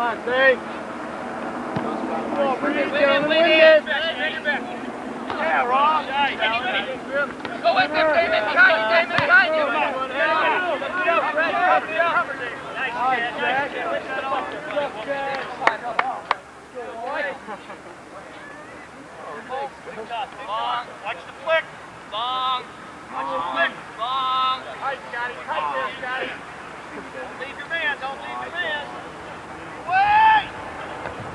on. Come on, bring it down. Win it. Yeah, Rob. Go with him, Damon, behind you, Damon, behind you. Nice, Jack. Look, Jack. Long. Watch the flick. Long. Watch the flick. Long. Hi, Scotty. Hi, there, Scotty. Leave your man, don't leave your man.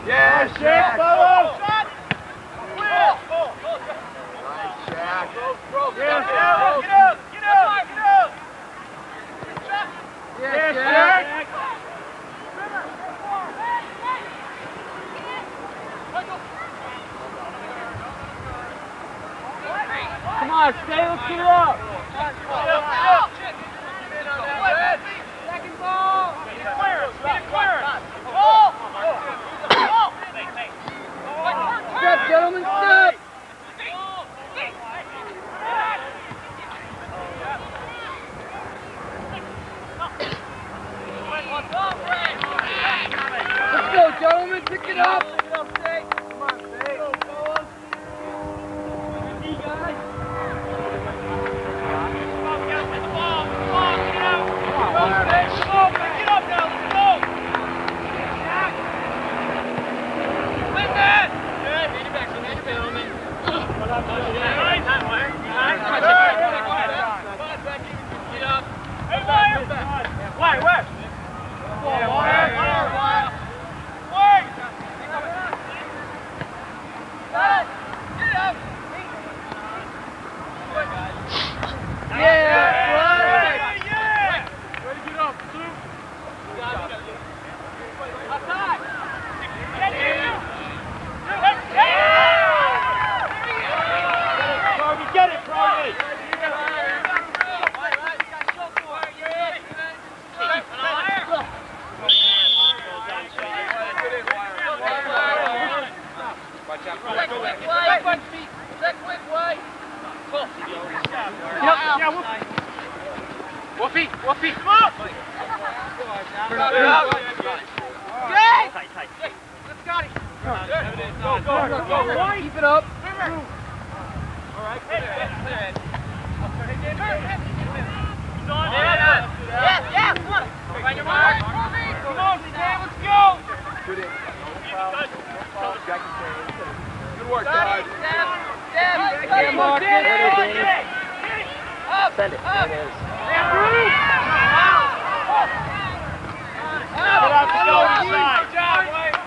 Yeah, Jack. Follow. Shot! Will! Nice, Jack. Get Yeah, up, get up, get up, get up, get up! Shot! Yeah, Jack. Come on, stay. Let's get it up. Get up, get up! Second ball! Get it clearance, get it clearance! Ball! Step, gentlemen, step. Let's go, gentlemen. Pick it up. É, Yep, yeah, Wolfie. Wolfie, Wolfie, come on! Jay! Tight, tight. Let's got it. Go, go, go, go, go. Keep it up. Yeah, yeah, come on. Find your mark. Come on, Stan, let's go. Good work, Got it. guys. Step, step. Get him, Mark. Get Get it. it, Danny. Up, Send it. up. There it is. Get out the goal inside. Good job, Wade.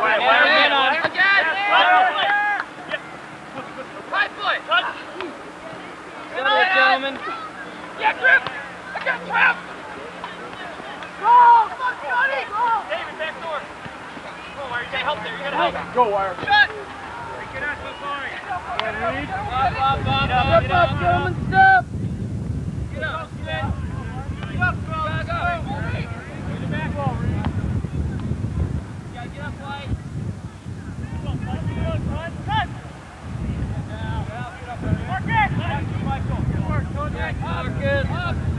Wait, wait, wait, on. Again. High foot. Good work, gentlemen. Yeah, grip. Again, trap. Go, come Johnny. Go. David, back door. Go, Wire. You gotta help there. You gotta help. Go, Wire. Shut. White. Marcus.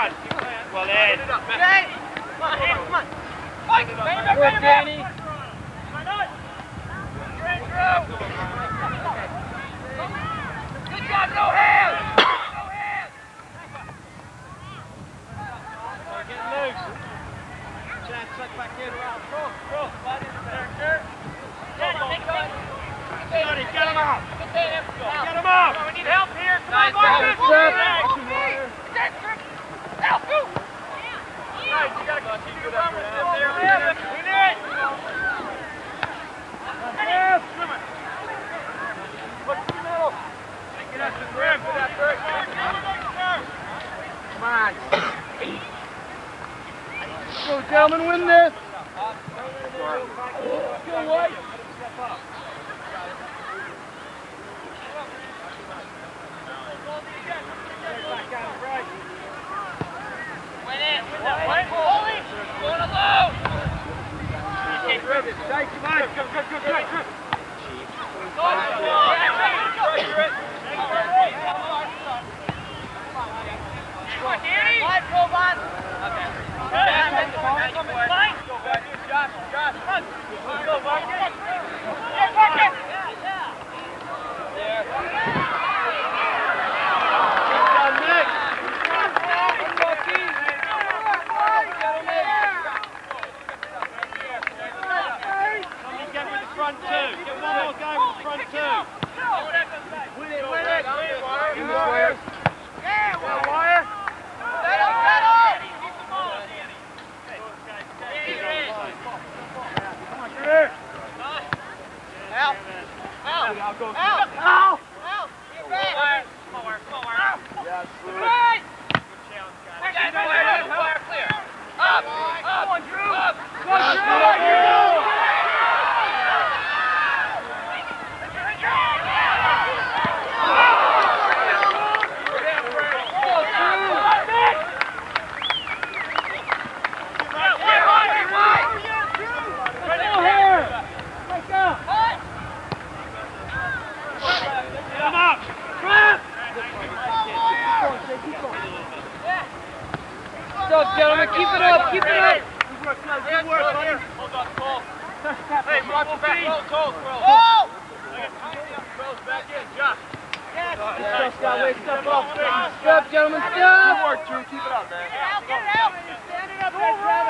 Well, Ed. Okay. Come on, come on. Mike, it back. Danny. Good job, no hands. No hands. Get loose. Chad, suck back in. In there. Get him out. Get him out. We need help here. Come on, Marcus. Gentlemen, win this. Go, it. Going alone. Come on, go, go, I'll go. Ow! Ow! Ow! Get back! Forward, forward. Yes, Drew. Right! Good challenge, guys. Guys, clear, clear. Up! Up! Come on, Drew! Up! Go, Drew! Up! Drew! stuff, gentlemen. Keep it up, keep it up. Good work, Cole. Good work, buddy. Hold on, Cole. Hey, Michael back. Roll, Cole, Cole. Oh! Cole's back in, Josh. Yes. Nice. Step up, step up. Step up, gentlemen, step. Good work, Drew. Keep it up, man. Get it out, get it out. Stand it up, that's right.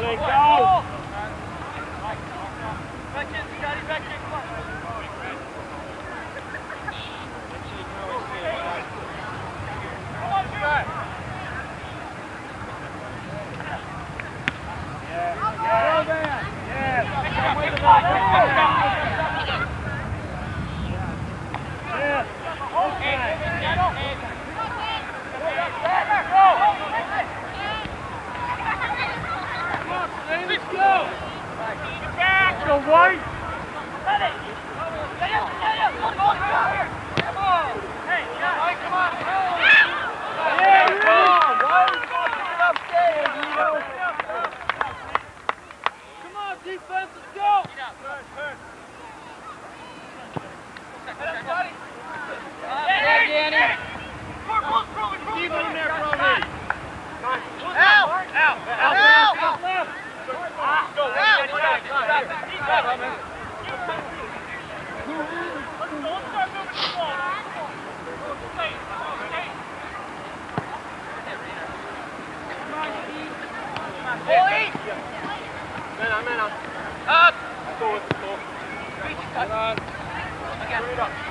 Willie, go! Yeah, yeah, yeah. the white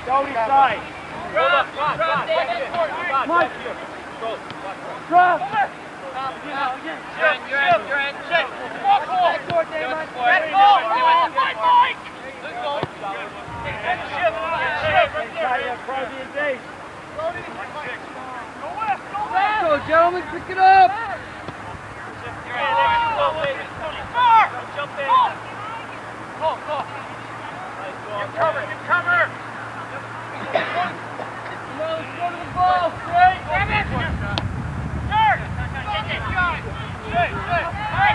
don't start Drive! Gentlemen, pick it up. You're in. Jump in. Go, go. Give cover, give cover. Come on, let's go to the ball. Straight. David. Third. Hey, hey. Hey,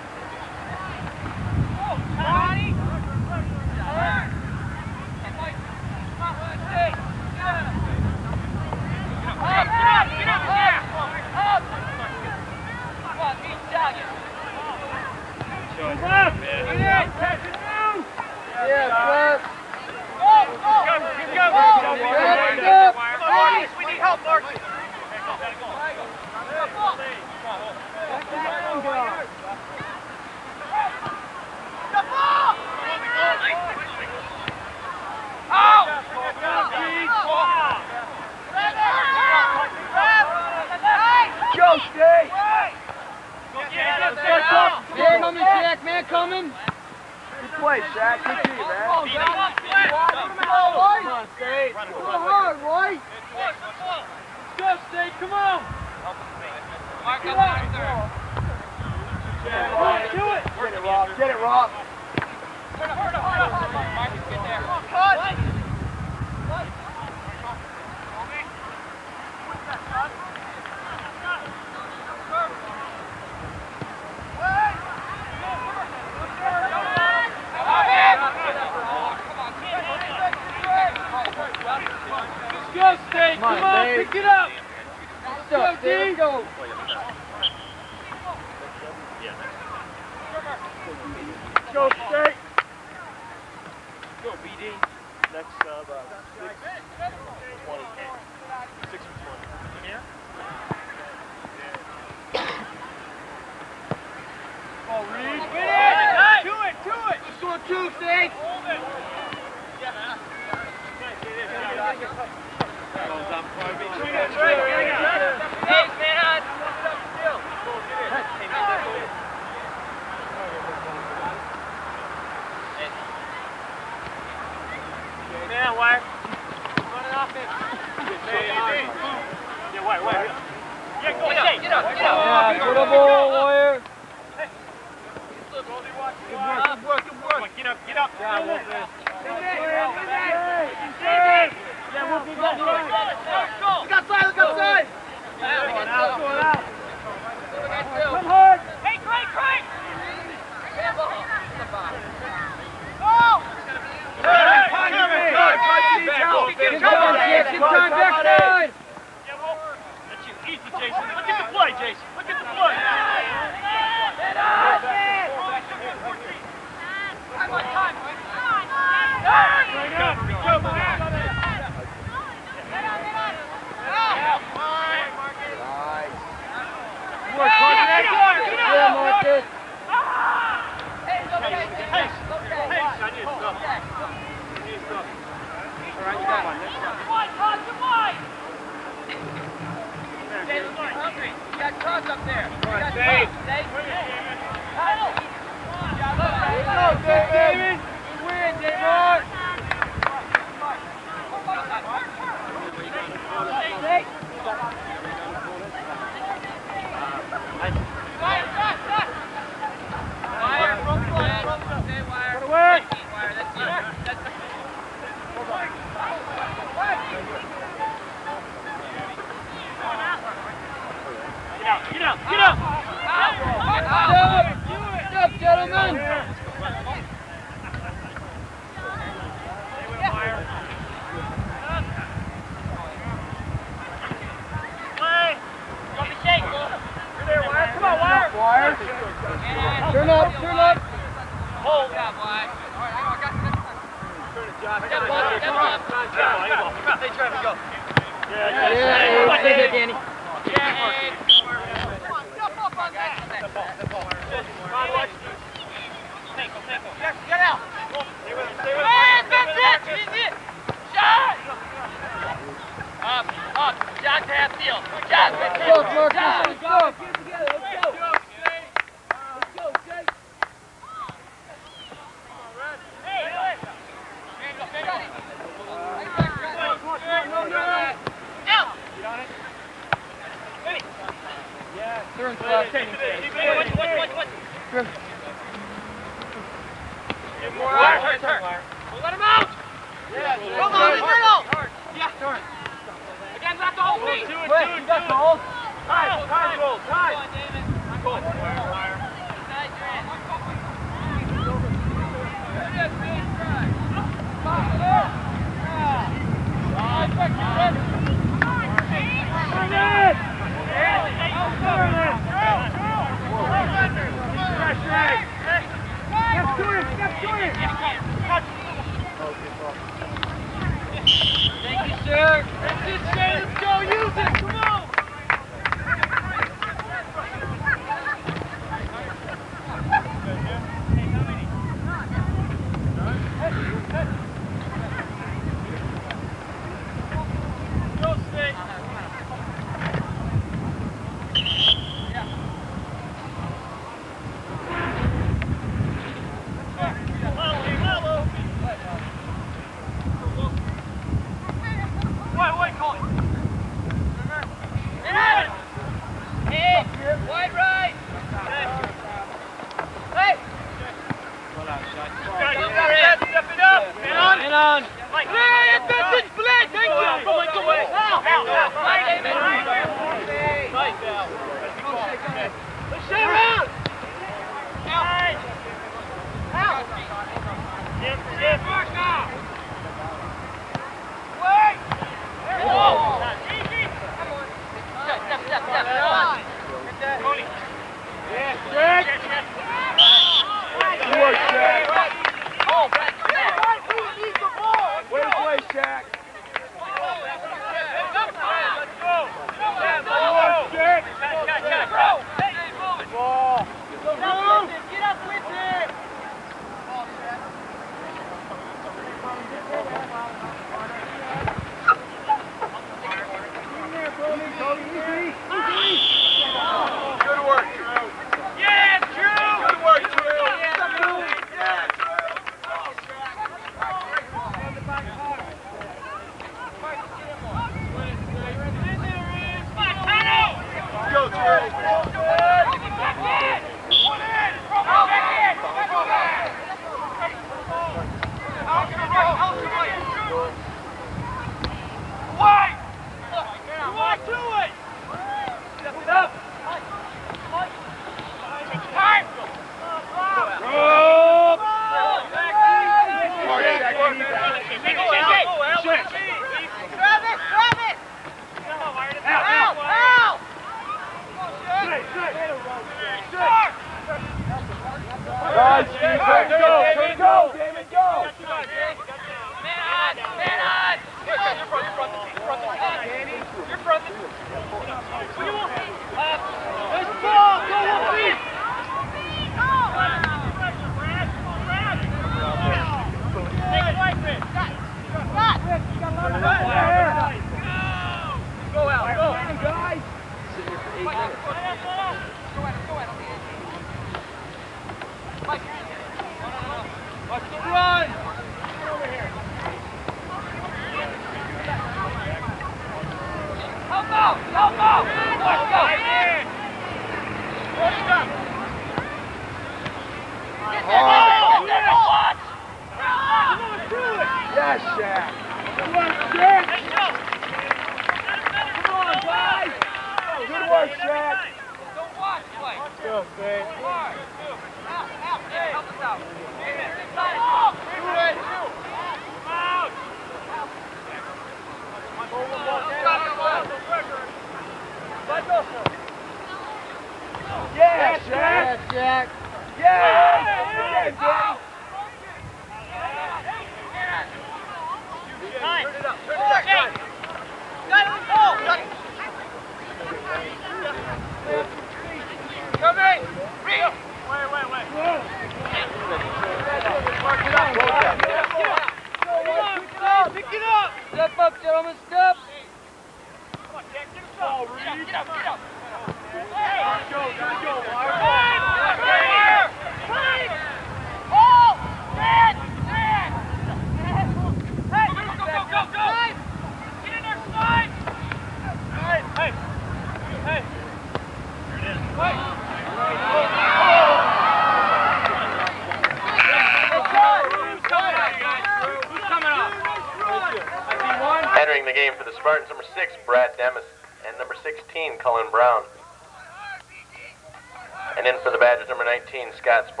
Scott Sporich.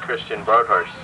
Christian Broadhurst.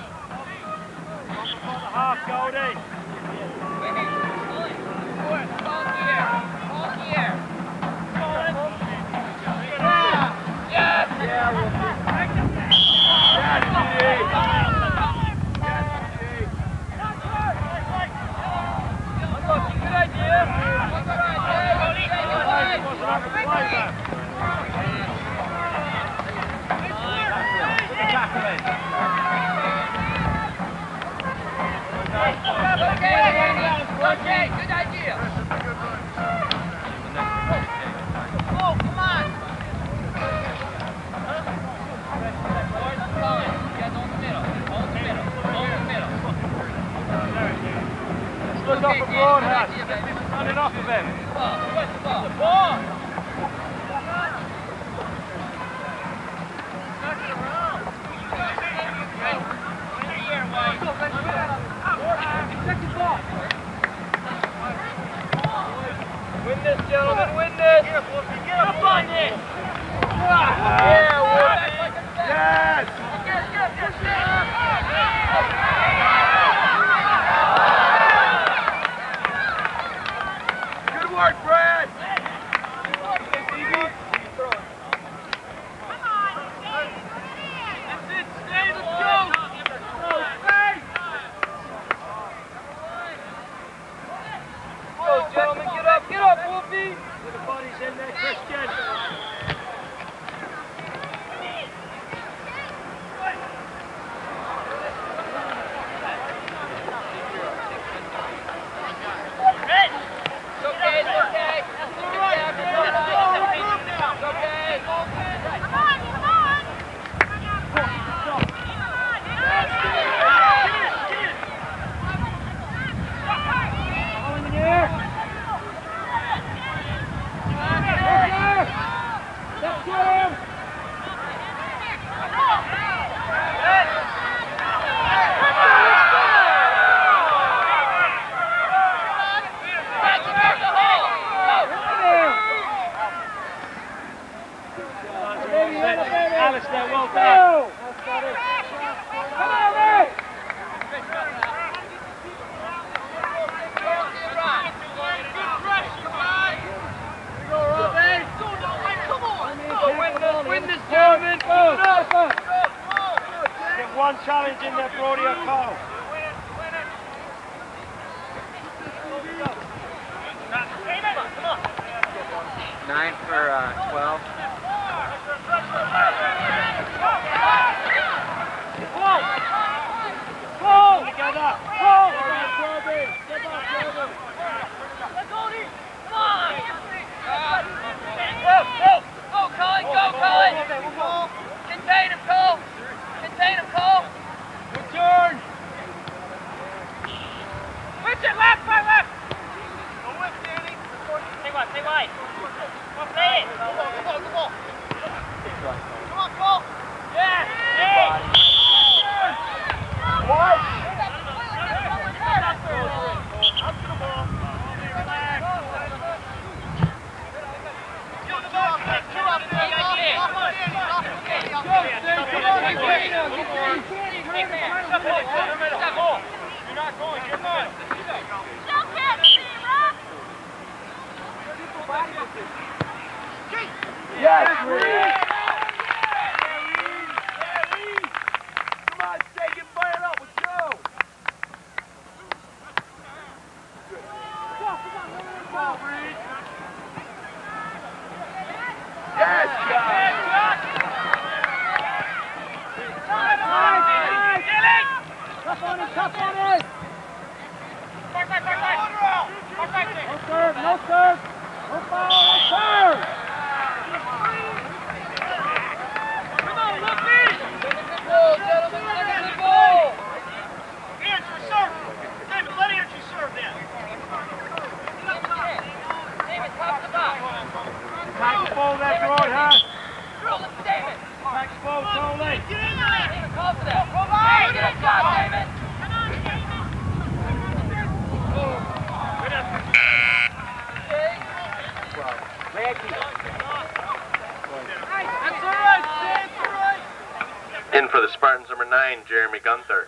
Spartans, number nine, Jeremy Gunther.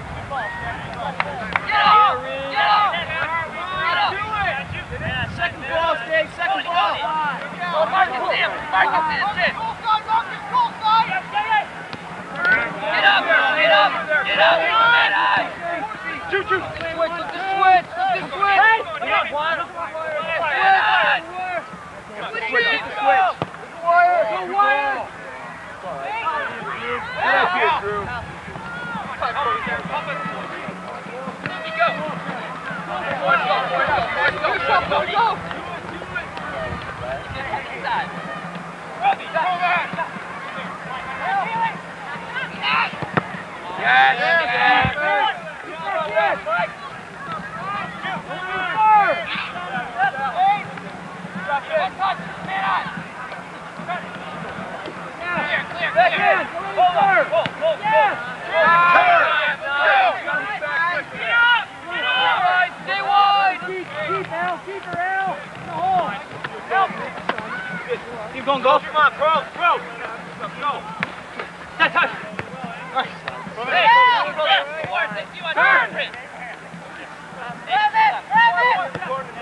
ball, Steve. Second ball. Marcus in, Marcus in, sit. Get up, get up, get up, get up. Shoot, shoot. Switch, look the switch, look the switch. Get one. Switch, get the switch. Go wire. Get up here, Drew. Stay wide. Keep Al, keep her Al. In the hole. Keep going, go. Come on, pro, pro. Go. Touch, touch. Hey, turn. Come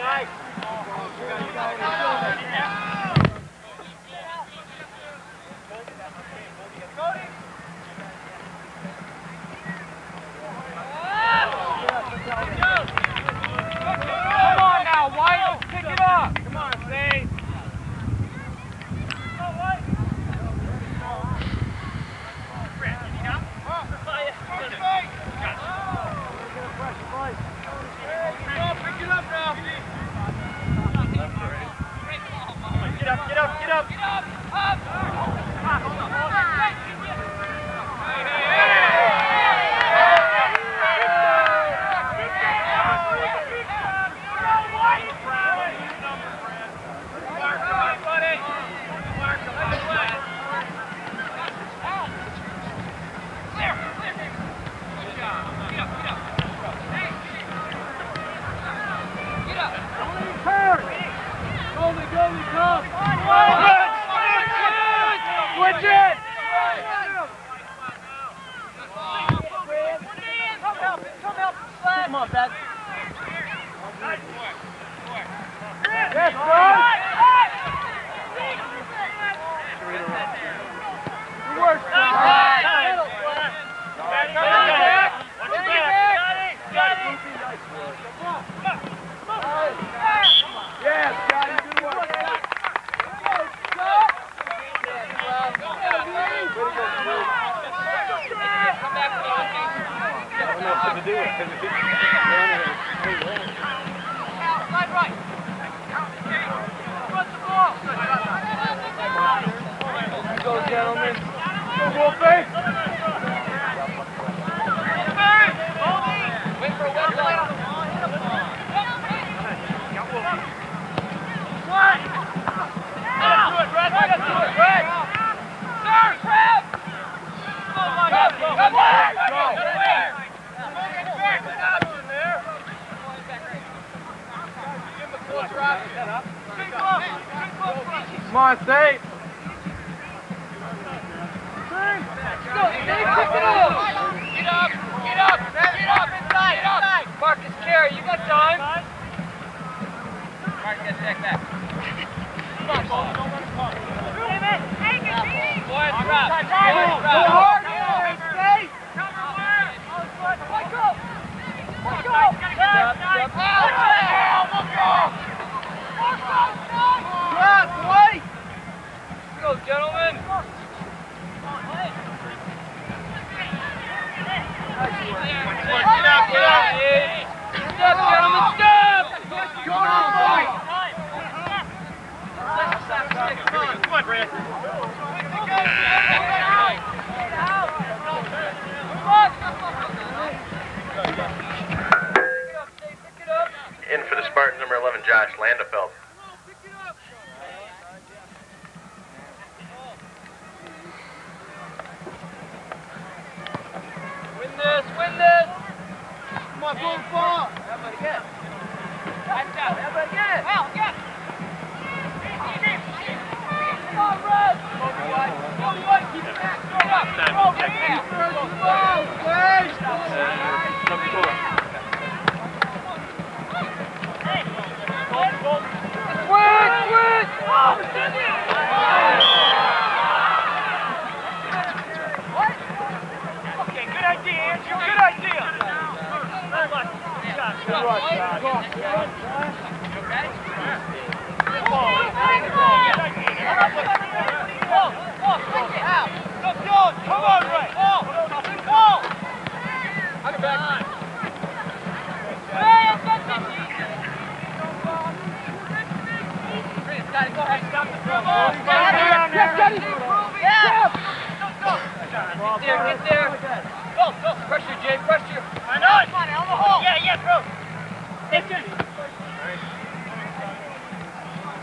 Get there, get there. Go, go. Pressure, Jay, pressure. I know. Come on, elbow hole. Yeah, yeah, throw.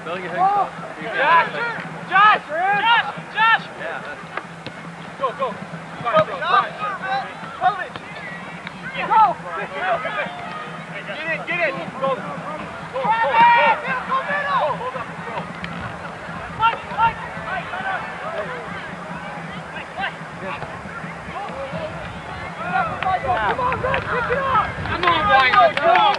België heeft Josh! Josh! Josh! Yeah, go, go! Go, go! Go! Get it, get it! Go! Go! Come on, Come on, Go, go!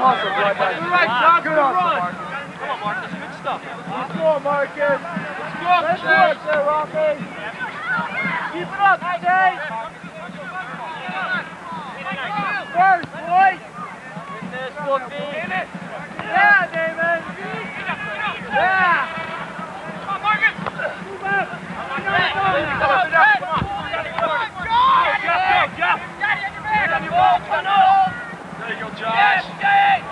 Ah, good hustle, Blood. Good hustle, Mark. Come on, Mark. That's good stuff. Let's go, Marcus. Let's go, Let's go, there, Rocky. Keep it up, Jay. First, boy. In this, Wolfie. In it. Yeah, David. Get up, get up. Yeah. Come on, Marcus. Move up. Come on, come on, come on. Josh. Yes, yes.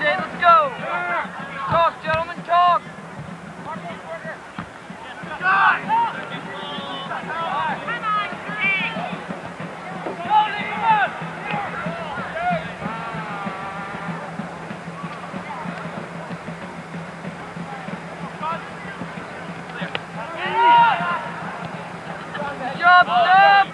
You. Let's go. Talk, gentlemen. Talk. Good job, Steph.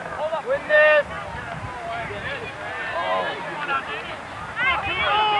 Win this. Oh.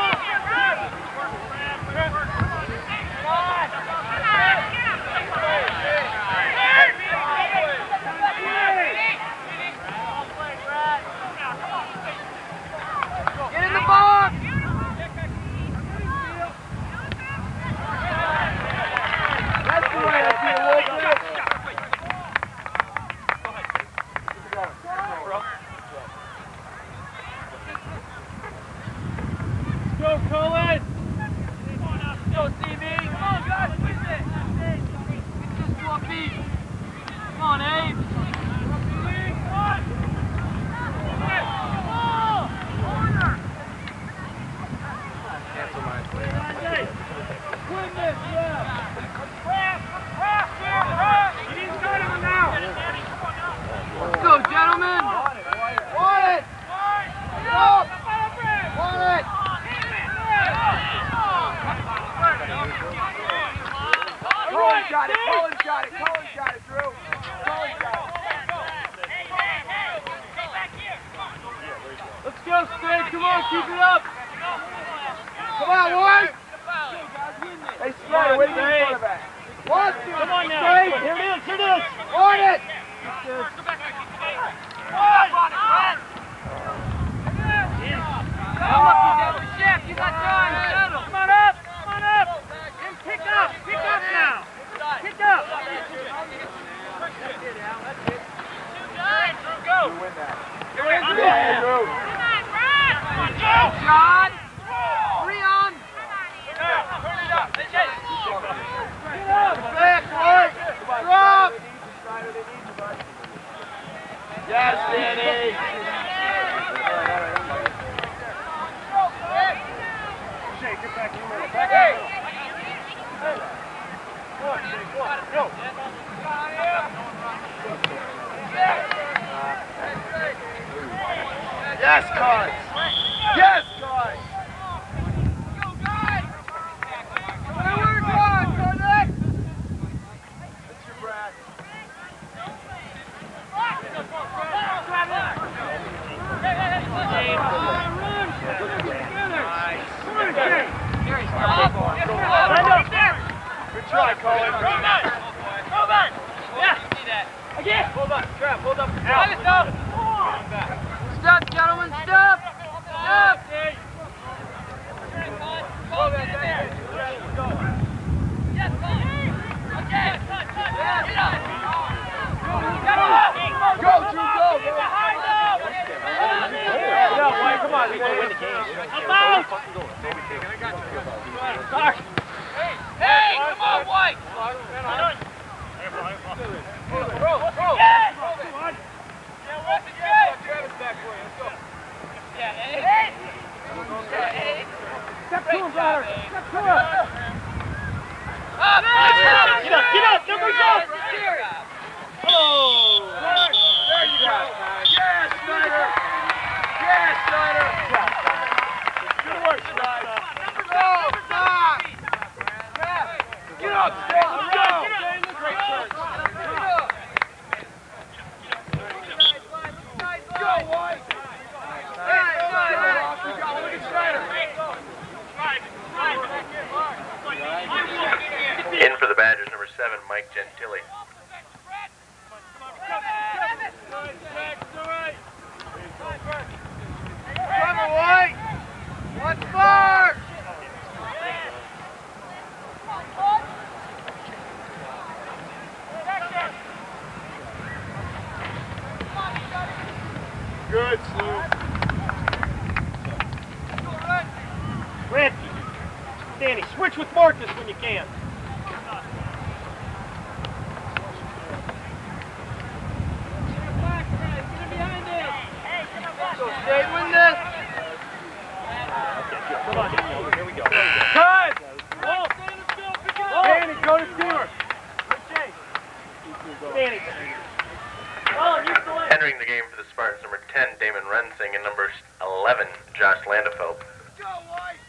Game for the Spartans, number 10, Damon Rensing, and number 11, Josh Landefeld. Go, White.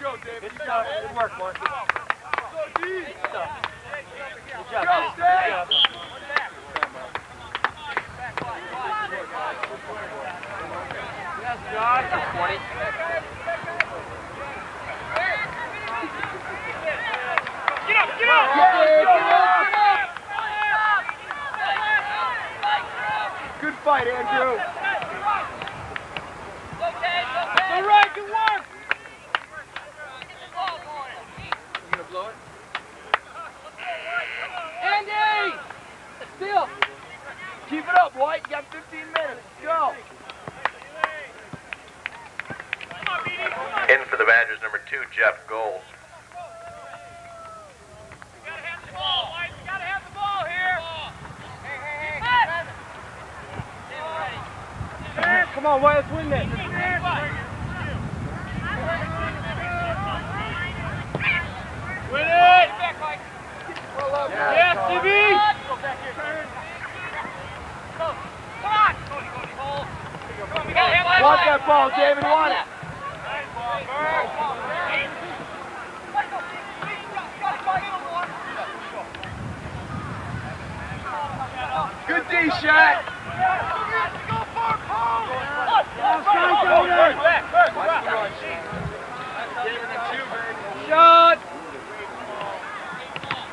Go, David. Good stuff. Good work, Marcus. Go, D. Good stuff. Good job. Go, Danny. Stan. Good job. Yes, Josh. Get up, get up! Good fight, Andrew. All right, good work! Andy! Still. Keep it up, White. You got 15 minutes. Go. In for the Badgers, number 2, Jeff Gold. Gotta have the ball, White. Gotta have the ball here. Come on. Let's win this. Win it! Yes, TV. Want that ball, David. Want it. Good D, Shot.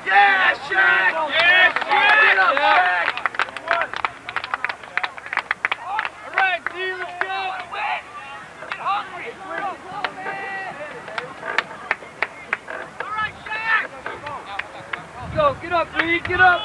Yeah, Shaq. Yes, Get up, yes. Shaq. All right, D, let's go. Get hungry. All right, Shaq. Go, get up, Reed. Get up.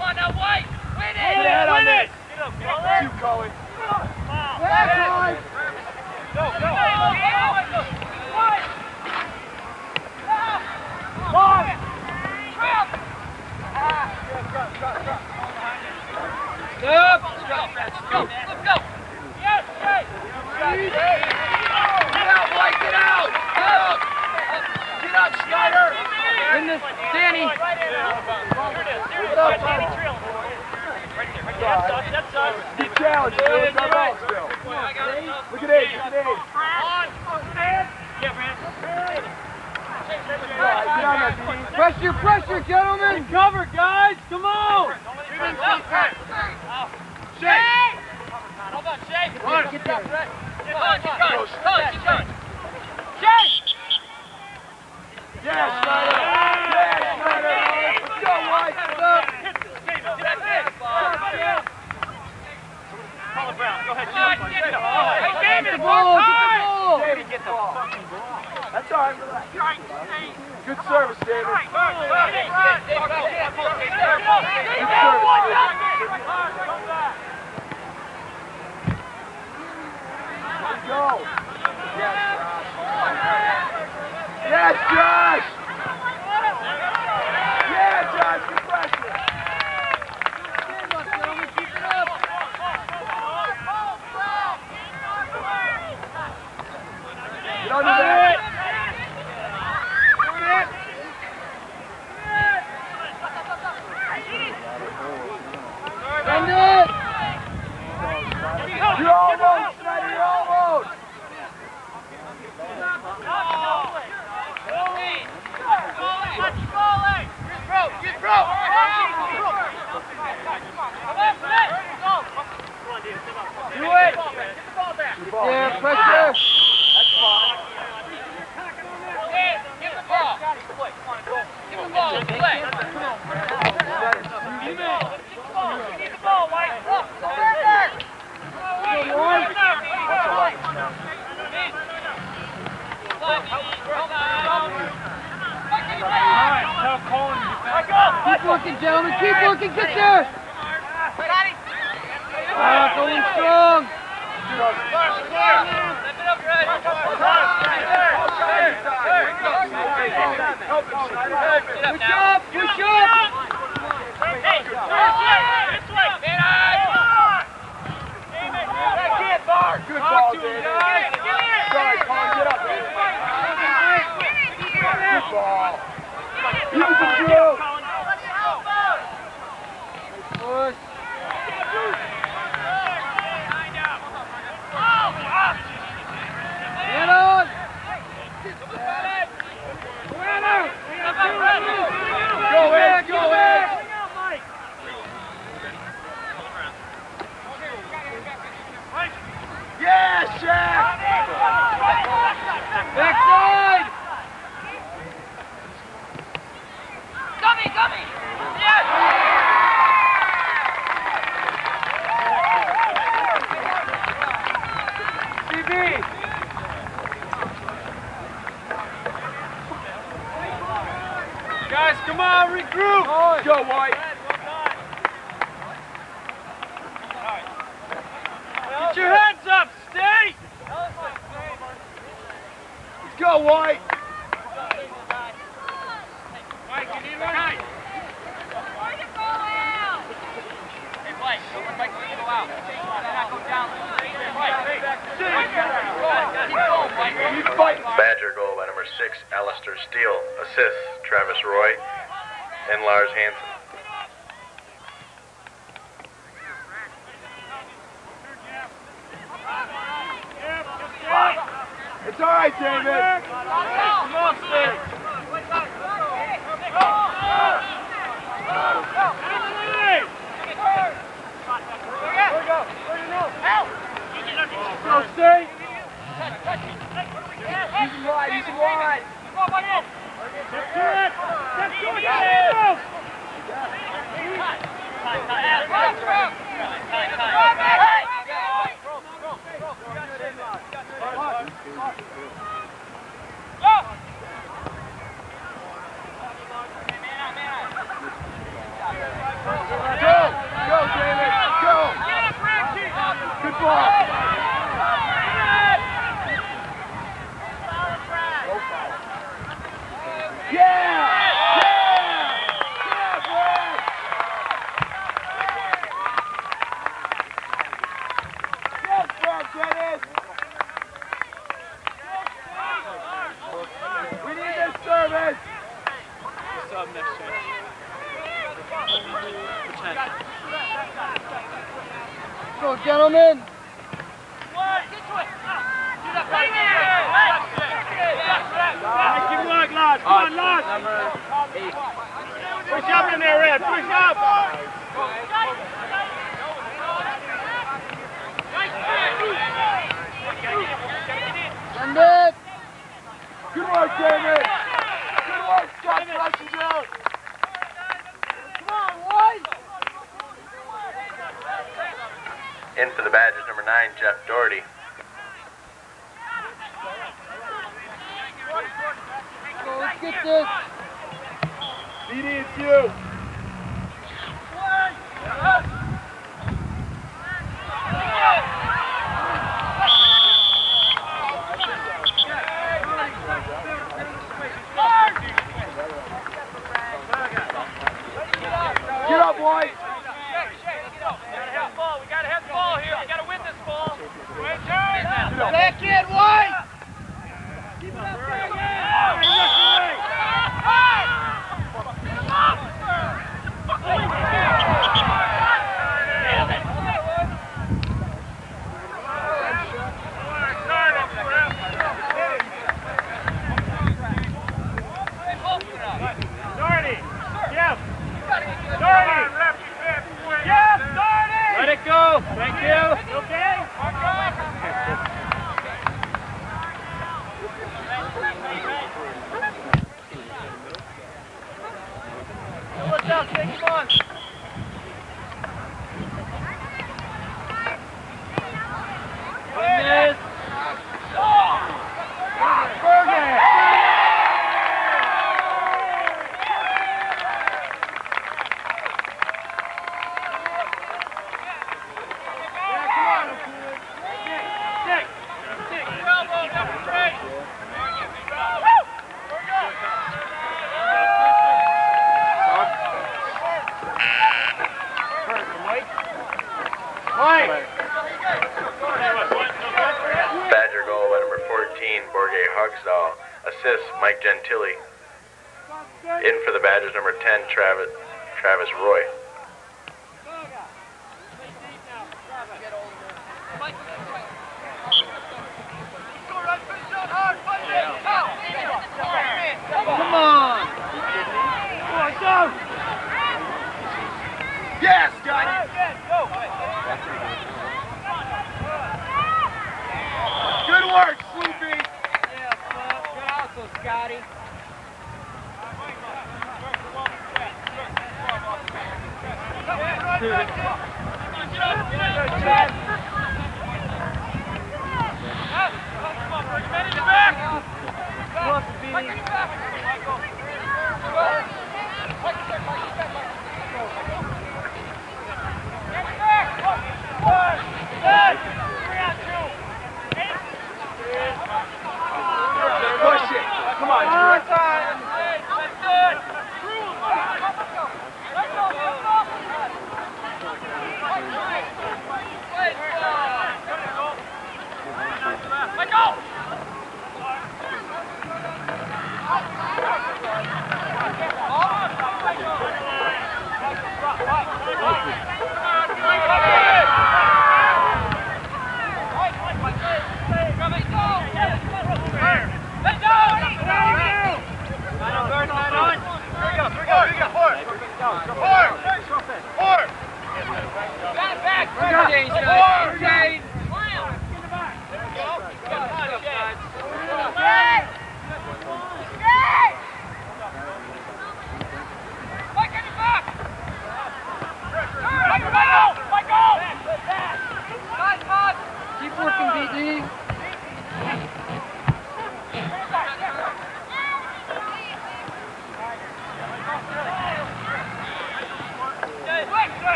Come on now, White. Win it. Get out on this. Get up, Colin. You, Colin. Back, Colin. Go, go. White. Long. Trip. Drop, drop, drop. Yep. Drop, go, let's go. Yes, right. Get out, White, get out. Get out. Get out, Schneider. In this, Danny. Right uh, That's us. Good challenge. Look at Abe. Look at Abe. Yeah, Brandon. Pressure, pressure, gentlemen. Cover, guys. Come on. Oh. Shake. Hold on, shake. Run. Get that. Keep going, keep going. Keep going, keep going. Shake. Yes, Snyder! Yes, Snyder! Go, White! Brown, go ahead. It! Get the ball! That's all right. Good service, David. Good service. Go. Yes. Yes, Josh! Keep looking, gentlemen. Keep looking. Get there. Ah, going strong. Push up, push up. Hey, this way, man. Good ball, Danny. Sorry, Colin, get up, man. Good ball. Use the drill. go, White. Get your heads up, stay. Let's go, White. White, you need one right. Hey, Blake, don't look like we're going out. They're not going down. Badger goal by number six, Alistair Steele. Assist, Travis Roy and Lars Hansen. It's all right, David. Go, stay! Use him wide, use him wide! Step to it! Step to it! Step it!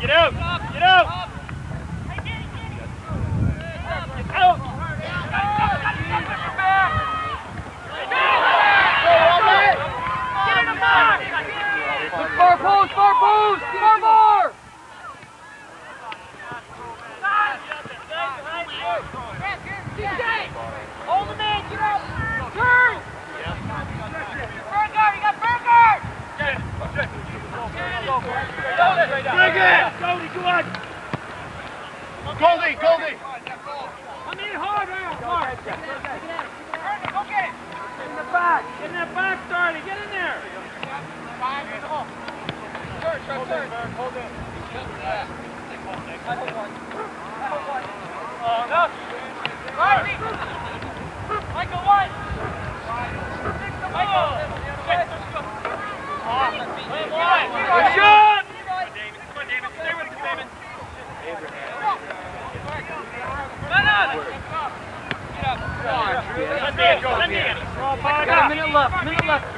Get out, get out. Get out. Far post, far post, far more! Hold the man, get up! Turn! Burger, you got burger! Bring it. Goldie, go on. Goldie, Goldie. Come in hard now, Mark. Burger, go get it! In the back, in that back, Starley, get in there. Five Turn, turn, turn. Hold it. Uh, Michael, one! Michael! Good shot. Come on, David. Stay with it, David. Let Dan go. Let Dan. Draw back Got a minute left, minute left,